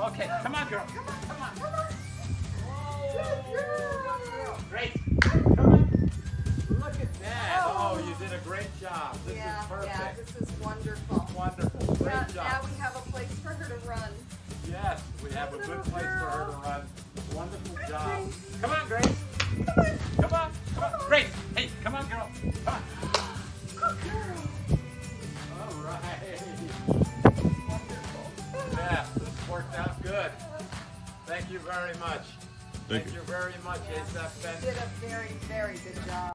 Okay, come on, girl. Come on, come on. Come on. Whoa. Great. Come on. Look at that. Oh. Oh, you did a great job. This yeah, is perfect. yeah, this is wonderful. Wonderful. Great Now, job. now we have a place for her to run. Yes, we have a good place for her to run. Wonderful job. Come on, Grace. Come on, come on. Grace, hey, come on, girl. Come on. Good girl. All right. Wonderful. Yeah, this worked out good. Thank you very much. Thank Thank you. you very much, Yeah. ASAP Ben. Did a very, very good job.